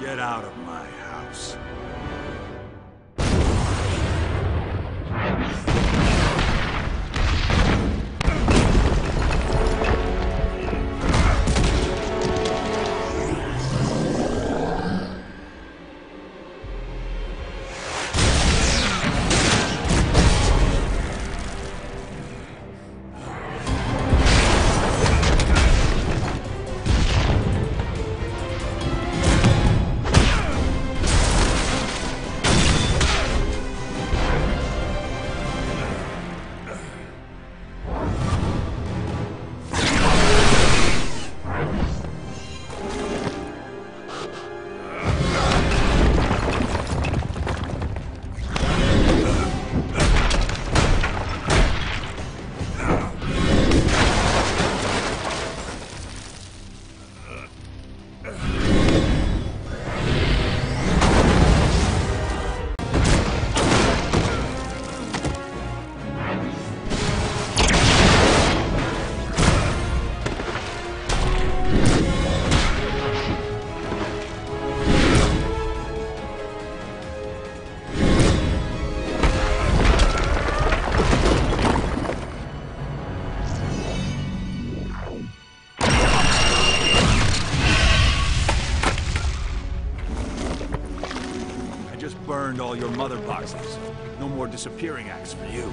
Get out of my house. just burned all your mother boxes. No more disappearing acts for you.